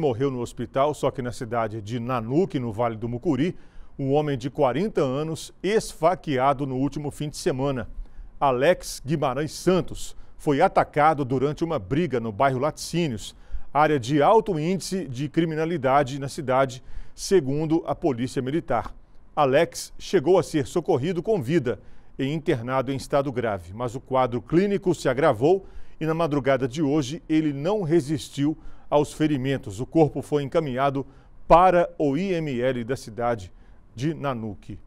morreu no hospital, só que na cidade de Nanuque, no Vale do Mucuri, um homem de 40 anos esfaqueado no último fim de semana. Alex Guimarães Santos foi atacado durante uma briga no bairro Laticínios, área de alto índice de criminalidade na cidade, segundo a Polícia Militar. Alex chegou a ser socorrido com vida e internado em estado grave, mas o quadro clínico se agravou e na madrugada de hoje ele não resistiu aos ferimentos. O corpo foi encaminhado para o IML da cidade de Nanuque.